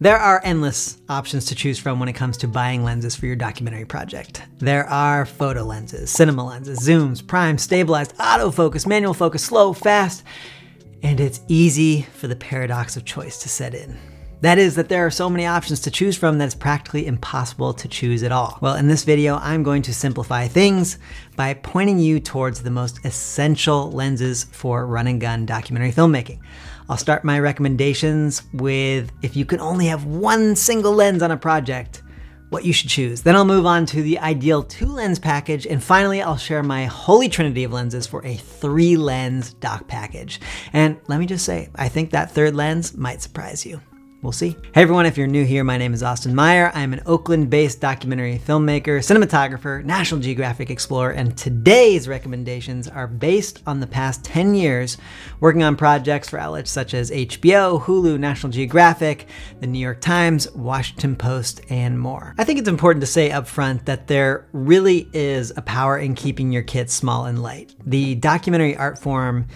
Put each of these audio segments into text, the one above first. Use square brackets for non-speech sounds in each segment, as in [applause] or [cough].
There are endless options to choose from when it comes to buying lenses for your documentary project. There are photo lenses, cinema lenses, zooms, prime, stabilized, autofocus, manual focus, slow, fast, and it's easy for the paradox of choice to set in. That is that there are so many options to choose from that it's practically impossible to choose at all. Well, in this video, I'm going to simplify things by pointing you towards the most essential lenses for run and gun documentary filmmaking. I'll start my recommendations with if you can only have one single lens on a project, what you should choose. Then I'll move on to the ideal two lens package. And finally, I'll share my holy trinity of lenses for a three lens doc package. And let me just say, I think that third lens might surprise you. We'll see. Hey everyone, if you're new here, my name is Austin Meyer. I'm an Oakland-based documentary filmmaker, cinematographer, National Geographic explorer, and today's recommendations are based on the past 10 years working on projects for outlets such as HBO, Hulu, National Geographic, the New York Times, Washington Post, and more. I think it's important to say up front that there really is a power in keeping your kits small and light. The documentary art form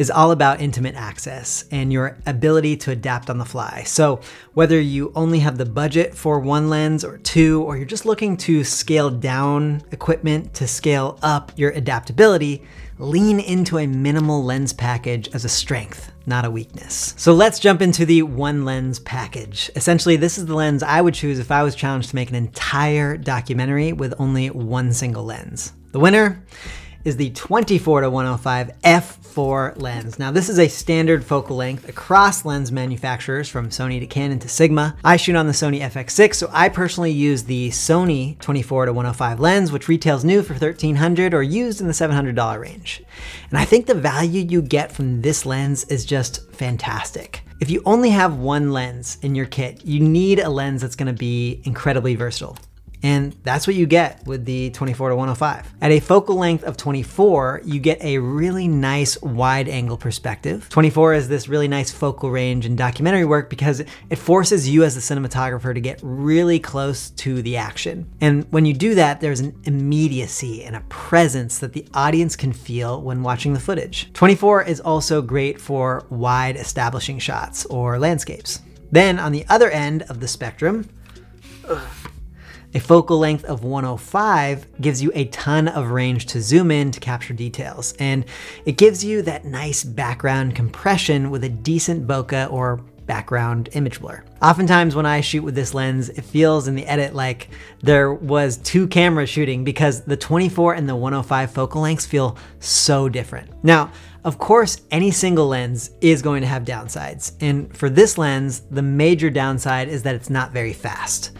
is all about intimate access and your ability to adapt on the fly. So whether you only have the budget for one lens or two, or you're just looking to scale down equipment to scale up your adaptability, lean into a minimal lens package as a strength, not a weakness. So let's jump into the one lens package. Essentially, this is the lens I would choose if I was challenged to make an entire documentary with only one single lens. The winner is the 24 to 105 f4 lens. Now this is a standard focal length across lens manufacturers from Sony to Canon to Sigma. I shoot on the Sony FX6, so I personally use the Sony 24 to 105 lens, which retails new for 1300 or used in the $700 range. And I think the value you get from this lens is just fantastic. If you only have one lens in your kit, you need a lens that's gonna be incredibly versatile. And that's what you get with the 24 to 105. At a focal length of 24, you get a really nice wide angle perspective. 24 is this really nice focal range in documentary work because it forces you as the cinematographer to get really close to the action. And when you do that, there's an immediacy and a presence that the audience can feel when watching the footage. 24 is also great for wide establishing shots or landscapes. Then on the other end of the spectrum, ugh, a focal length of 105 gives you a ton of range to zoom in to capture details, and it gives you that nice background compression with a decent bokeh or background image blur. Oftentimes when I shoot with this lens, it feels in the edit like there was two cameras shooting because the 24 and the 105 focal lengths feel so different. Now, of course, any single lens is going to have downsides. And for this lens, the major downside is that it's not very fast.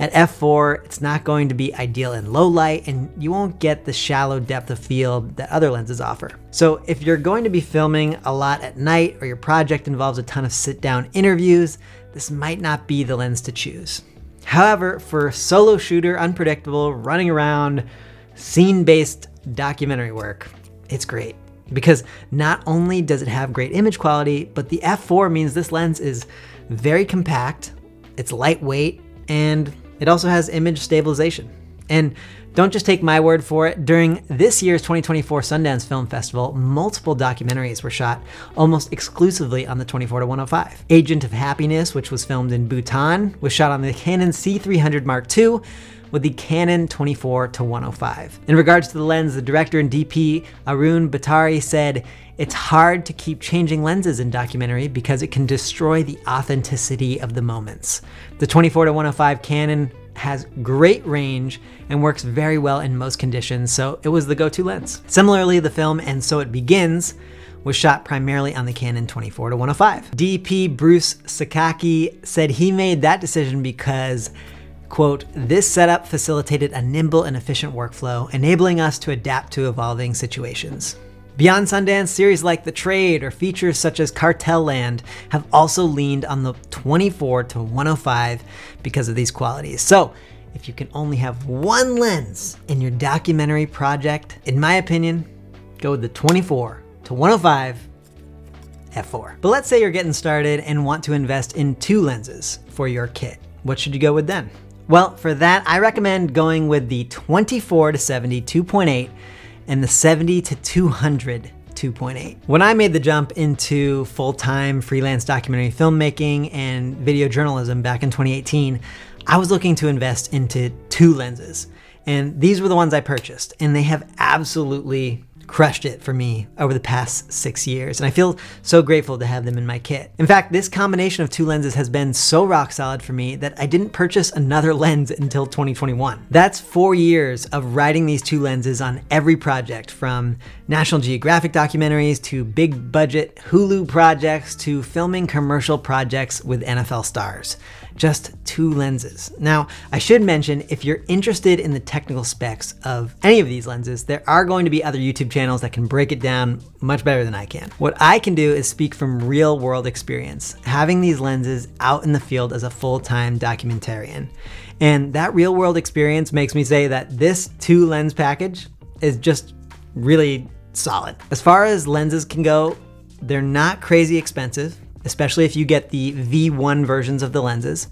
At f4, it's not going to be ideal in low light and you won't get the shallow depth of field that other lenses offer. So if you're going to be filming a lot at night or your project involves a ton of sit down interviews, this might not be the lens to choose. However, for solo shooter, unpredictable, running around, scene-based documentary work, it's great because not only does it have great image quality, but the f4 means this lens is very compact, it's lightweight, and it also has image stabilization. And don't just take my word for it. During this year's 2024 Sundance Film Festival, multiple documentaries were shot almost exclusively on the 24 to 105. Agent of Happiness, which was filmed in Bhutan, was shot on the Canon C300 Mark II with the Canon 24 to 105. In regards to the lens, the director and DP Arun Bhattarai said, it's hard to keep changing lenses in documentary because it can destroy the authenticity of the moments. The 24 to 105 Canon has great range and works very well in most conditions, so it was the go-to lens. Similarly, the film And So It Begins was shot primarily on the Canon 24 to 105. DP Bruce Sakaki said he made that decision because Quote, this setup facilitated a nimble and efficient workflow, enabling us to adapt to evolving situations. Beyond Sundance, series like The Trade or features such as Cartel Land have also leaned on the 24 to 105 because of these qualities. So if you can only have one lens in your documentary project, in my opinion, go with the 24 to 105 f4. But let's say you're getting started and want to invest in two lenses for your kit. What should you go with then? Well, for that, I recommend going with the 24 to 70 2.8 and the 70 to 200 2.8. When I made the jump into full-time freelance documentary filmmaking and video journalism back in 2018, I was looking to invest into two lenses. And these were the ones I purchased, and they have absolutely crushed it for me over the past six years, and I feel so grateful to have them in my kit. In fact, this combination of two lenses has been so rock solid for me that I didn't purchase another [laughs] lens until 2021. That's four years of riding these two lenses on every project, from National Geographic documentaries to big budget Hulu projects to filming commercial projects with NFL stars just two lenses. Now, I should mention, if you're interested in the technical specs of any of these lenses, there are going to be other YouTube channels that can break it down much better than I can. What I can do is speak from real world experience, having these lenses out in the field as a full-time documentarian. And that real world experience makes me say that this two lens package is just really solid. As far as lenses can go, they're not crazy expensive especially if you get the V1 versions of the lenses.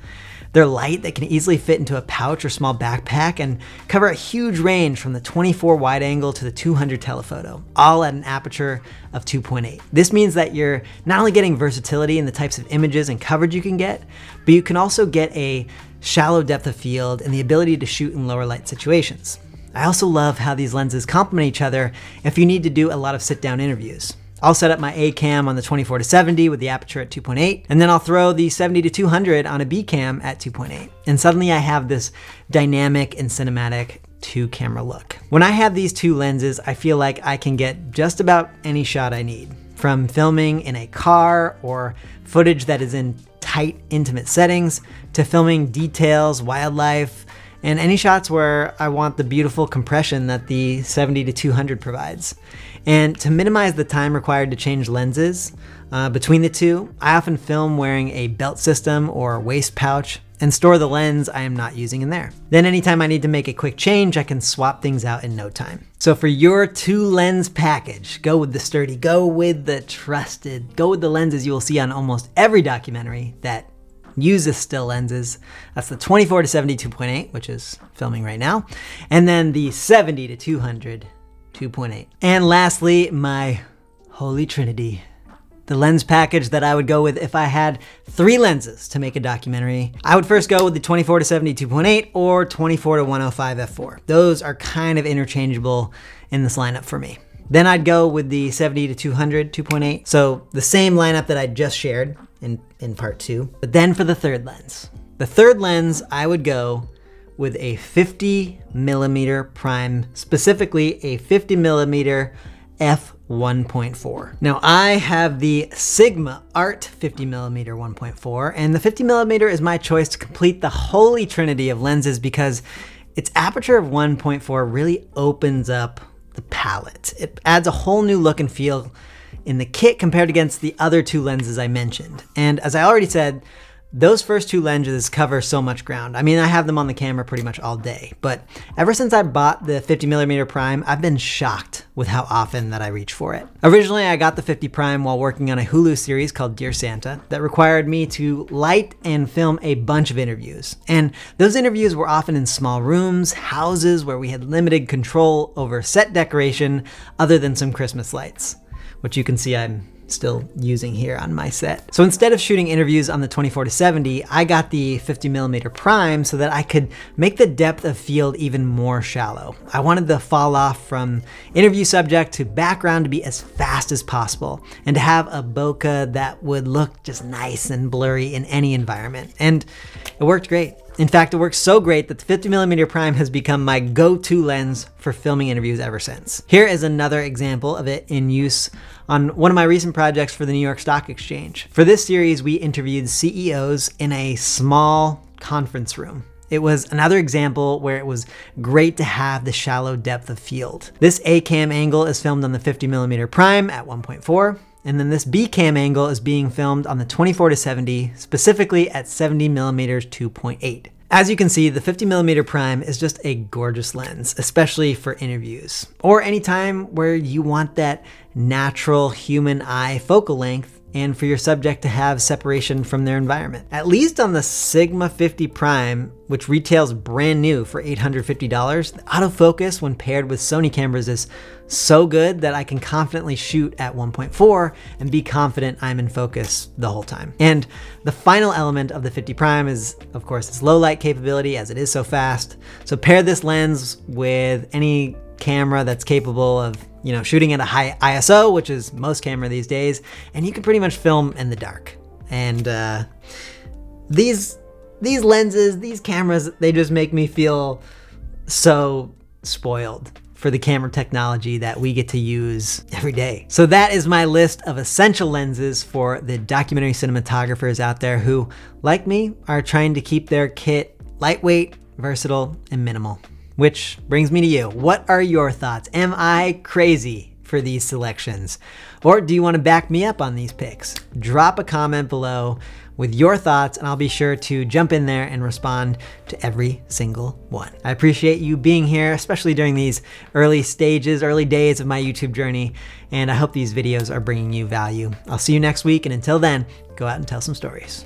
They're light, they can easily fit into a pouch or small backpack and cover a huge range from the 24 wide angle to the 200 telephoto, all at an aperture of 2.8. This means that you're not only getting versatility in the types of images and coverage you can get, but you can also get a shallow depth of field and the ability to shoot in lower light situations. I also love how these lenses complement each other if you need to do a lot of sit down interviews. I'll set up my A cam on the 24 to 70 with the aperture at 2.8, and then I'll throw the 70 to 200 on a B cam at 2.8. And suddenly I have this dynamic and cinematic two camera look. When I have these two lenses, I feel like I can get just about any shot I need. From filming in a car or footage that is in tight, intimate settings, to filming details, wildlife, and any shots where I want the beautiful compression that the 70 to 200 provides. And to minimize the time required to change lenses uh, between the two, I often film wearing a belt system or waist pouch and store the lens I am not using in there. Then anytime I need to make a quick change, I can swap things out in no time. So for your two lens package, go with the sturdy, go with the trusted, go with the lenses you will see on almost every documentary that uses still lenses. That's the 24 to 72.8, which is filming right now. And then the 70 to 200 2.8. And lastly, my holy trinity. The lens package that I would go with if I had three lenses to make a documentary. I would first go with the 24 to 72.8 or 24 to 105 f4. Those are kind of interchangeable in this lineup for me. Then I'd go with the 70 to 200 2.8. So the same lineup that I just shared in, in part two. But then for the third lens. The third lens, I would go with a 50 millimeter prime, specifically a 50 millimeter f1.4. Now I have the Sigma Art 50 millimeter 1.4 and the 50 millimeter is my choice to complete the holy trinity of lenses because its aperture of 1.4 really opens up the palette. It adds a whole new look and feel in the kit compared against the other two lenses I mentioned. And as I already said, those first two lenses cover so much ground. I mean, I have them on the camera pretty much all day, but ever since I bought the 50 millimeter prime, I've been shocked with how often that I reach for it. Originally, I got the 50 prime while working on a Hulu series called Dear Santa that required me to light and film a bunch of interviews. And those interviews were often in small rooms, houses where we had limited control over set decoration other than some Christmas lights, which you can see I'm still using here on my set. So instead of shooting interviews on the 24 to 70, I got the 50 millimeter prime so that I could make the depth of field even more shallow. I wanted the fall off from interview subject to background to be as fast as possible and to have a bokeh that would look just nice and blurry in any environment. And it worked great. In fact, it works so great that the 50mm prime has become my go-to lens for filming interviews ever since. Here is another example of it in use on one of my recent projects for the New York Stock Exchange. For this series, we interviewed CEOs in a small conference room. It was another example where it was great to have the shallow depth of field. This A cam angle is filmed on the 50mm prime at 1.4, and then this B cam angle is being filmed on the 24 to 70, specifically at 70 millimeters 2.8. As you can see, the 50 millimeter prime is just a gorgeous lens, especially for interviews or any time where you want that natural human eye focal length and for your subject to have separation from their environment. At least on the Sigma 50 Prime, which retails brand new for $850, the autofocus when paired with Sony cameras is so good that I can confidently shoot at 1.4 and be confident I'm in focus the whole time. And the final element of the 50 Prime is, of course, its low light capability as it is so fast. So pair this lens with any camera that's capable of you know shooting at a high ISO, which is most camera these days, and you can pretty much film in the dark. And uh, these these lenses, these cameras, they just make me feel so spoiled for the camera technology that we get to use every day. So that is my list of essential lenses for the documentary cinematographers out there who, like me, are trying to keep their kit lightweight, versatile, and minimal. Which brings me to you. What are your thoughts? Am I crazy for these selections? Or do you want to back me up on these picks? Drop a comment below with your thoughts and I'll be sure to jump in there and respond to every single one. I appreciate you being here, especially during these early stages, early days of my YouTube journey, and I hope these videos are bringing you value. I'll see you next week, and until then, go out and tell some stories.